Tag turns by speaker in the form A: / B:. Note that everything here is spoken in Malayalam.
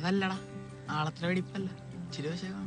A: അതല്ലടാ. ആളത്ര വെടിപ്പല്ല. ഇച്ചിരി വശം